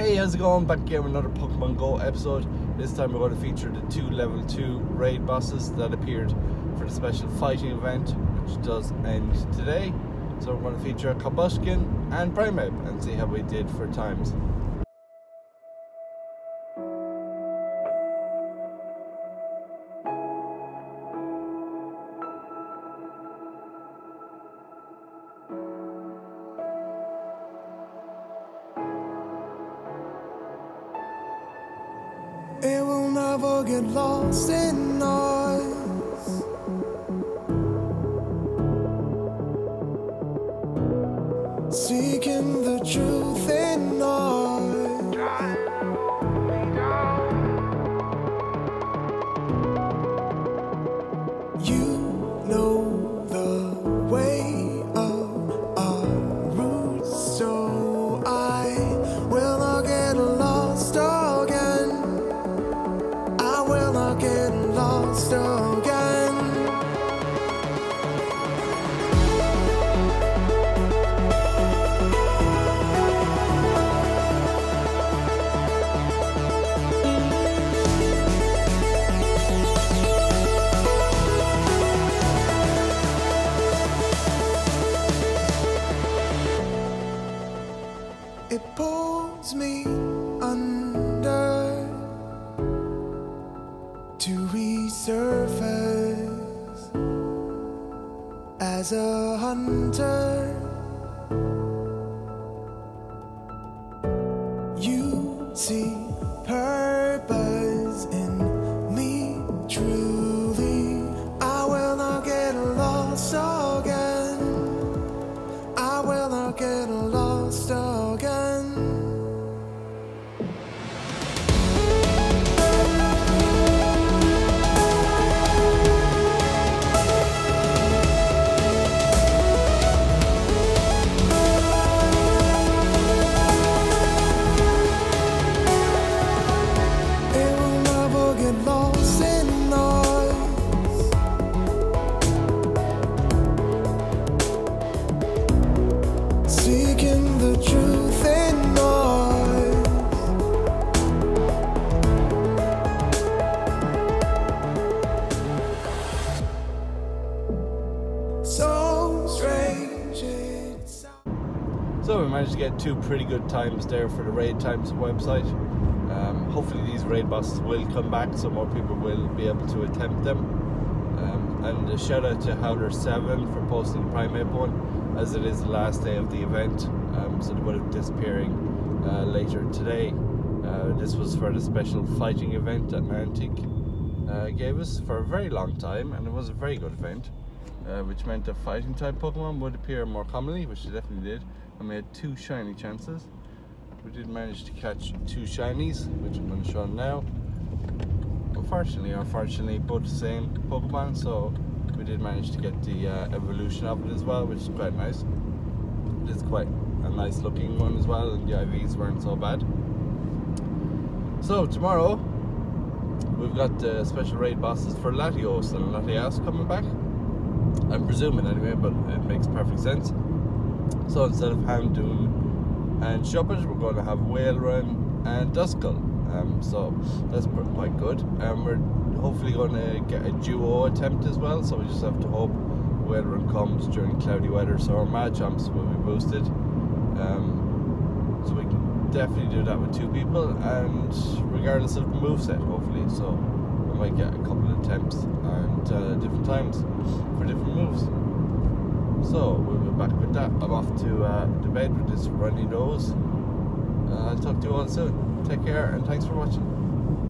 Hey, how's it going? Back again with another Pokemon Go episode. This time we're going to feature the two level 2 raid bosses that appeared for the special fighting event, which does end today. So we're going to feature Combusken and Primeape and see how we did for times. It will never get lost in us. Seeking the truth in us. It pulls me resurface as a hunter. You see So we managed to get two pretty good times there for the raid times website. Um, hopefully these raid bosses will come back so more people will be able to attempt them. Um, and a shout out to Howler7 for posting the Primeape one as it is the last day of the event. Um, so they will be disappearing uh, later today. Uh, this was for the special fighting event that Niantic uh, gave us for a very long time and it was a very good event. Uh, which meant that fighting type Pokemon would appear more commonly, which they definitely did. We had two shiny chances. We did manage to catch two shinies, which I'm going to show now. Unfortunately, unfortunately, both the same Pokemon, so we did manage to get the uh, evolution of it as well, which is quite nice. It is quite a nice looking one as well, and the IVs weren't so bad. So, tomorrow, we've got the special raid bosses for Latios and Latias coming back. I'm presuming anyway, but it makes perfect sense. So instead of Houndoom and Shuppet, we're going to have Wailord and Duskull. Um, so that's quite good. And we're hopefully going to get a duo attempt as well. So we just have to hope Wailord comes during cloudy weather, so our Machamps will be boosted. Um, so we can definitely do that with two people, and regardless of the moveset, hopefully. So we might get a couple of attempts and uh, different times for different moves. So we'll be back with that. I'm off to uh, to bed with this runny nose. Uh, I'll talk to you all soon. Take care and thanks for watching.